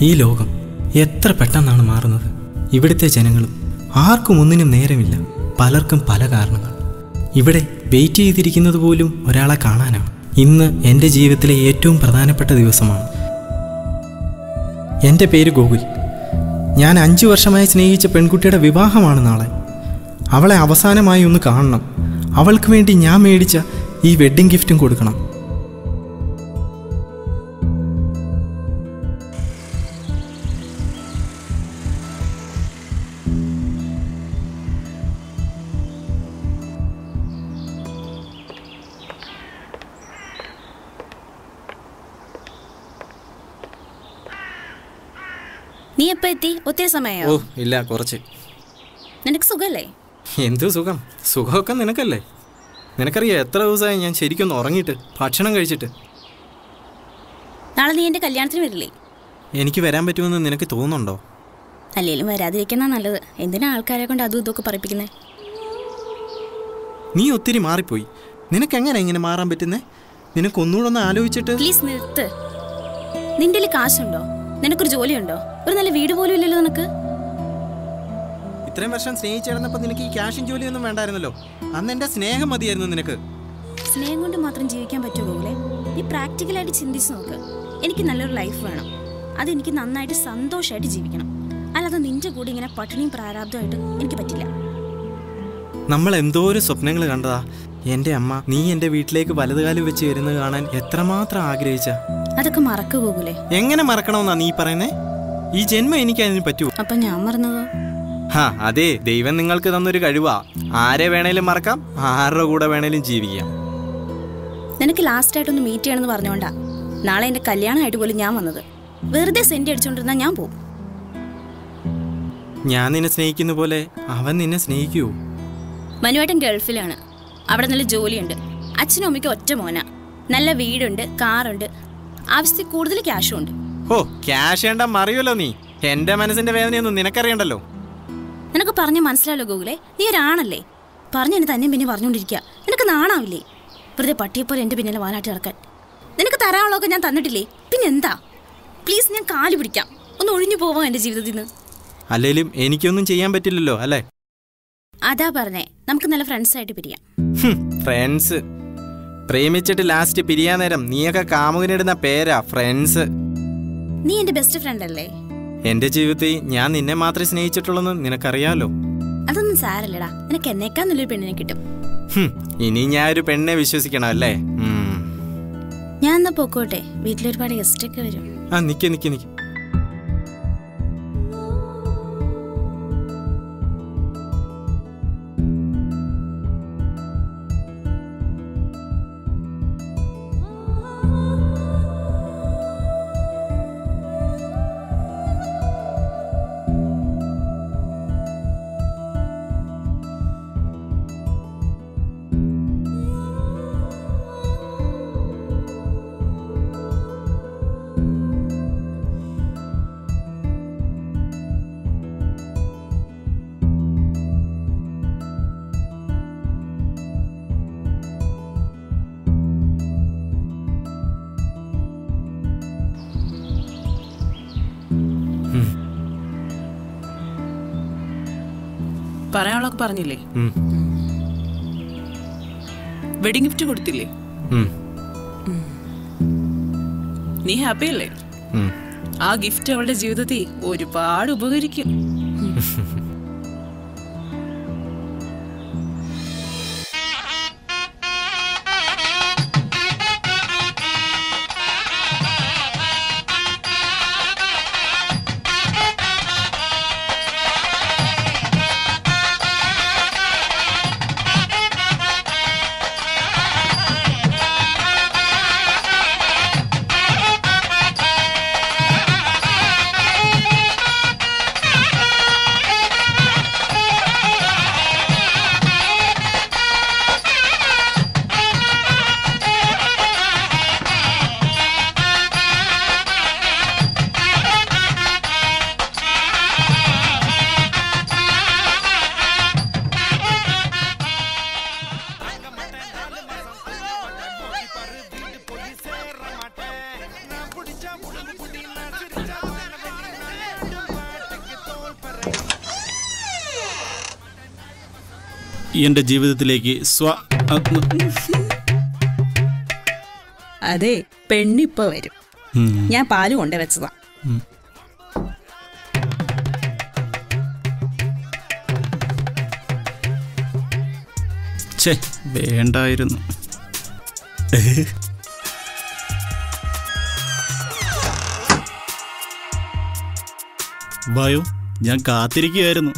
ഈ ലോകം എത്ര പെട്ടെന്നാണ് മാറുന്നത്? ഇവിടുത്തെ ജനങ്ങളും ആർക്കും ഒന്നിനും നേരമില്ല. പലർക്കും പല കാരണങ്ങൾ. ഇവിടെ വെയിറ്റ് ചെയ്തിരിക്കുന്നത് പോലും ഒരാളെ കാണാനാണ്. ഇന്ന് എന്റെ ജീവിതത്തിലെ ഏറ്റവും പ്രധാനപ്പെട്ട ദിവസമാണ്. എന്റെ പേര് ഗോകുൽ. ഞാൻ അഞ്ചു വർഷമായി സ്നേഹിച്ച പെൺകുട്ടിയുടെ വിവാഹമാണ് നാളെ. അവളെ അവസാനമായി ഒന്ന് കാണണം. അവൾക്ക് വേണ്ടി ഞാൻ മേടിച്ച ഈ വെഡ്ഡിംഗ് ഗിഫ്റ്റും കൊടുക്കണം. നീ എപ്പോ എത്തി ഒത്തിരി സമയോ ഓ ഇല്ല കുറച്ച്. നിനക്ക് സുഖല്ലേ? എന്തു സുഖം? സുഖമൊക്കെ നിനക്കല്ലേ? നിനക്കറിയാം എത്ര ദിവസമായി ഞാൻ ശരിക്കൊന്ന് ഉറങ്ങിയിട്ട് ഭക്ഷണം കഴിച്ചിട്ട്? നാളെ നീ എന്റെ കല്യാണത്തിന് വരില്ലേ? എനിക്ക് വരാൻ പറ്റുമെന്ന് നിനക്ക് തോന്നുന്നുണ്ടോ? അല്ലേലും വരാതിരിക്കുന്ന നല്ലത്. എന്തിനാ ആൾക്കാരെ കൊണ്ട് അതും ഇതൊക്കെ പറയിപ്പിക്കുന്നേ? നീ ഒത്തിരി മാറിപ്പോയി. നിനക്ക് എങ്ങനെ ഇങ്ങനെ മാറാൻ പറ്റുന്നേ? നിനക്ക് ഒന്നുകൂടെ ഒന്ന് ആലോചിച്ചിട്ട്? പ്ലീസ് നിർത്ത്. നിന്റെ കാശുണ്ടോ? നിനക്കൊരു ജോലിയുണ്ടോ? ഒരു നല്ല വീട് പോലും ഇല്ലല്ലോ നിനക്ക്. ഇത്രയും വർഷം സ്നേഹിച്ചിരുന്നപ്പോൾ നിനക്ക് ഈ ക്യാഷും ജോലിയൊന്നും വേണ്ടായിരുന്നല്ലോ. അന്ന് എന്റെ സ്നേഹം മതിയായിരുന്നു നിനക്ക്. സ്നേഹം കൊണ്ട് മാത്രം ജീവിക്കാൻ പറ്റുമോ അല്ലേ? നീ പ്രാക്ടിക്കലായിട്ട് ചിന്തിച്ച് നോക്ക്. എനിക്ക് നല്ലൊരു ലൈഫ് വേണം. അത് എനിക്ക് നന്നായിട്ട് സന്തോഷമായിട്ട് ജീവിക്കണം. അല്ലാതെ നിന്റെ കൂടെ ഇങ്ങനെ പട്ടിണിയും പ്രാരാബ്ദമായിട്ട് എനിക്ക് പറ്റില്ല. നമ്മൾ എന്തോരം സ്വപ്നങ്ങൾ കണ്ടതാ. എന്റെ അമ്മ നീ എന്റെ വീട്ടിലേക്ക് വലതുകാലം വെച്ച് വരുന്നത് കാണാൻ എത്രമാത്രം ആഗ്രഹിച്ച? അതൊക്കെ മറക്കു ഗോകുലെ എങ്ങനെ മറക്കണമെന്നാ നീ പറയുന്നേ? ഈ ജന്മം എനിക്ക് അതിന് പറ്റുമോ അപ്പൊ ഞാൻ മറന്നതോ? ഹാ അതെ ദൈവം നിങ്ങൾക്ക് തന്നൊരു കഴിവാ. ആരെ വേണേലും മറക്കാം ആരുടെ കൂടെ വേണേലും ജീവിക്കാം. നിനക്ക് ലാസ്റ്റ് ആയിട്ട് ഒന്ന് മീറ്റ് ചെയ്യണമെന്ന് പറഞ്ഞോണ്ടാ. നാളെ എന്റെ കല്യാണമായിട്ട് പോലും ഞാൻ വന്നത്. വെറുതെ സെന്റ് അടിച്ചോണ്ടിരുന്നാ ഞാൻ പോകും ഞാൻ നിന്നെ സ്നേഹിക്കുന്ന പോലെ അവൻ നിന്നെ സ്നേഹിക്കൂ. മനുവേട്ടൻ ഗൾഫിലാണ്. അവിടെ നല്ല ജോലിയുണ്ട്. അച്ഛനും അമ്മയ്ക്കും ഒറ്റ മോന. നല്ല വീടുണ്ട് കാറുണ്ട്. ആവശ്യത്തിൽ കൂടുതൽ ക്യാഷും ഉണ്ട്. ഓ ക്യാഷ് വേണ്ട മറിയുമല്ലോ നീ. എന്റെ മനസ്സിന്റെ വേദനയൊന്നും നിനക്കറിയണ്ടല്ലോ. നിനക്ക് പറഞ്ഞു മനസ്സിലാവല്ലോ ഗൂഗിളെ? നീ ഒരാണല്ലേ? പറഞ്ഞു എന്നെ തന്നെ പിന്നെ പറഞ്ഞുകൊണ്ടിരിക്കുക. നിനക്ക് നാണാവില്ലേ? വെറുതെ പട്ടിയെപ്പോലെ എന്റെ പിന്നിലെ വാലാട്ടി നടക്കാൻ. നിനക്ക് തരാനുള്ളതൊക്കെ ഞാൻ തന്നിട്ടില്ലേ? പിന്നെ എന്താ പ്ലീസ് ഞാൻ കാൽ പിടിക്കാം. ഒന്ന് ഒഴിഞ്ഞു പോവാം എന്റെ ജീവിതത്തിൽ നിന്ന്. അല്ലെങ്കിലും എനിക്കൊന്നും ചെയ്യാൻ പറ്റില്ലല്ലോ അല്ലേ? അതാ പറഞ്ഞേ നമുക്ക് നല്ല ഫ്രണ്ട്സ് ആയിട്ട് പിരിയാം. ഫ്രണ്ട്സ് പ്രേമിച്ചിട്ട് ലാസ്റ്റ് പിരിയാൻ നേരം നീയൊക്കെ കാമുകനിടുന്ന പേരാ ഫ്രണ്ട്സ് നീ എന്റെ ബെസ്റ്റ് ഫ്രണ്ട് അല്ലേ? എന്റെ ജീവിതത്തിൽ ഞാൻ നിന്നെ മാത്രമേ സ്നേഹിച്ചിട്ടുള്ളൂ നിനക്കറിയാലോ? അതൊന്നും സാരല്ലടാ. നിനക്ക് എന്നേക്കാൾ നല്ലൊരു പെണ്ണിനെ കിട്ടും. ഇനി ഞാൻ ഒരു പെണ്ണെ വിശ്വസിക്കണം അല്ലേ. ഞാൻ എന്നാ പോക്കോട്ടെ. വീട്ടിലൊരുപാട് ഗസ്റ്റ് ഒക്കെ വരും. ആ നിക്ക് നിക്ക് നിക്ക്. പറയാനുള്ളതൊക്കെ പറഞ്ഞില്ലേ? വെഡിങ് ഗിഫ്റ്റ് കൊടുത്തില്ലേ? നീ ഹാപ്പി അല്ലേ? ആ ഗിഫ്റ്റ് അവളുടെ ജീവിതത്തിൽ ഒരുപാട് ഉപകരിക്കും. എന്റെ ജീവിതത്തിലേക്ക് സ്വ അതെ പെണ്ണിപ്പ വരും. ഞാൻ പാൽ കൊണ്ടേ വെച്ചതാ. ഛേ വേണ്ടായിരുന്നു. വായോ ഞാൻ കാത്തിരിക്കുകയായിരുന്നു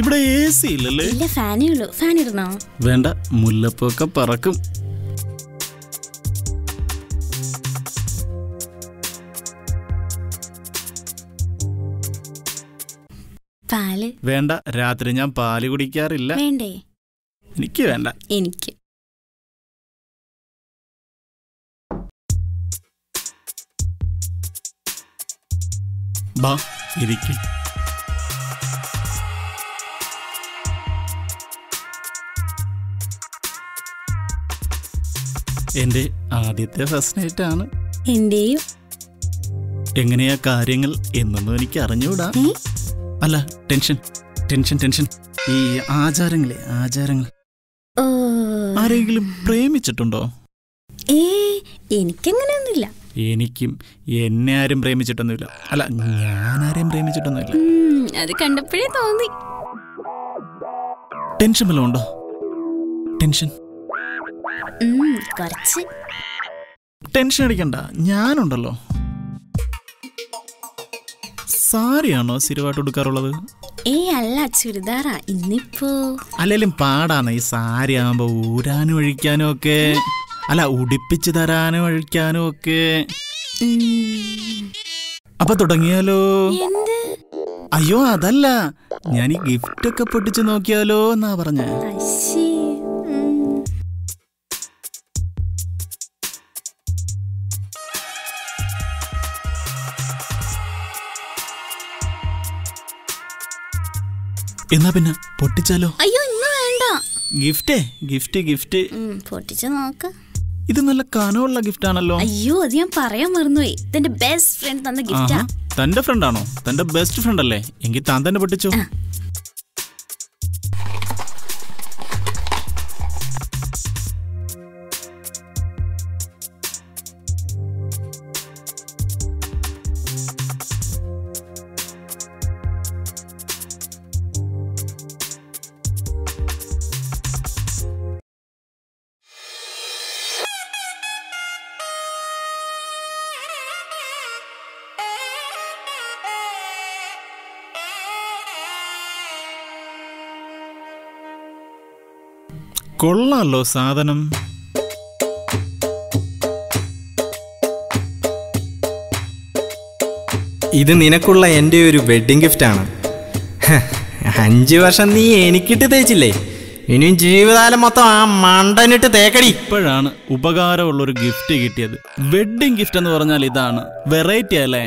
ഇവിടെ എ സി ഇല്ലല്ലേ? ഇല്ല ഫാനേ ഉള്ളൂ. ഫാൻ ഇടണോ? വേണ്ട മുല്ലപ്പൊക്കെ പറക്കും. പാൽ. വേണ്ട രാത്രി ഞാൻ പാൽ കുടിക്കാറില്ല. വേണ്ടേ? എനിക്ക് വേണ്ട. എനിക്ക്. ബാ ഇരിക്ക്. എന്റെ ആദ്യത്തെ ഫസ്റ്റ് നൈറ്റ് ആണ്. എന്റെയും? എങ്ങനെയാ കാര്യങ്ങൾ എന്നൊന്നും എനിക്ക് അറിഞ്ഞൂടാ. അല്ല ടെൻഷൻ ടെൻഷൻ ടെൻഷൻ. ഈ ആചാരങ്ങളെ ആചാരങ്ങൾ. ആരെങ്കിലും പ്രേമിച്ചിട്ടുണ്ടോ? ഏ എനിക്കങ്ങനെയൊന്നുമില്ല. എനിക്കും എന്നെ ആരും പ്രേമിച്ചിട്ടൊന്നുമില്ല. അല്ല ഞാൻ ആരെയും പ്രേമിച്ചിട്ടൊന്നുമില്ല അത് കണ്ടപ്പോഴേ തോന്നി. ടെൻഷൻ വല്ലതും ഉണ്ടോ? ടെൻഷൻ. കുറച്ച്. ടെൻഷൻ അടിക്കണ്ട ഞാനുണ്ടല്ലോ. സാരിയാണോ സ്ഥിരമായിട്ട് കൊടുക്കാറുള്ളത് ഏ അല്ല ചുരിദാറാ. ഇന്നിപ്പോ അല്ലേലും പാടാണ് ഈ സാരി ആകുമ്പോ ഊരാനും ഒഴിക്കാനും ഒക്കെ. അല്ല ഉടിപ്പിച്ച് തരാനും ഒഴിക്കാനും ഒക്കെ. അപ്പൊ തുടങ്ങിയാലോ? അയ്യോ അതല്ല. ഞാൻ ഈ ഗിഫ്റ്റ് ഒക്കെ പൊട്ടിച്ചു നോക്കിയാലോ എന്നാ പറഞ്ഞ. എന്നാ പിന്നെ പൊട്ടിച്ചാലോ? അയ്യോ ഇന്ന് വേണ്ട. ഗിഫ്റ്റേ ഗിഫ്റ്റ് ഗിഫ്റ്റ്. പൊട്ടിച്ചു നോക്ക. ഇത് നല്ല കനമുള്ള ഗിഫ്റ്റ് ആണല്ലോ അയ്യോ അത് ഞാൻ പറയാൻ മറന്നുപോയി. തന്റെ ബെസ്റ്റ് ഫ്രണ്ട് തന്ന ഗിഫ്റ്റാ തന്റെ ഫ്രണ്ട് ആണോ? തന്റെ ബെസ്റ്റ് ഫ്രണ്ട് അല്ലേ? എങ്കിൽ താൻ തന്നെ പൊട്ടിച്ചോ. കൊള്ളാലോ സാധനം. ഇത് നിനക്കുള്ള എന്റെ ഒരു വെഡ്ഡിങ് ഗിഫ്റ്റ് ആണ്. അഞ്ച് വർഷം നീ എനിക്കിട്ട് തേച്ചില്ലേ? ഇനിയും ജീവിതകാലം മൊത്തം ആ മണ്ടനിട്ട് തേക്കടി. ഇപ്പോഴാണ് ഉപകാരമുള്ള ഒരു ഗിഫ്റ്റ് കിട്ടിയത്. വെഡിങ് ഗിഫ്റ്റ് എന്ന് പറഞ്ഞാൽ ഇതാണ്. വെറൈറ്റി അല്ലേ?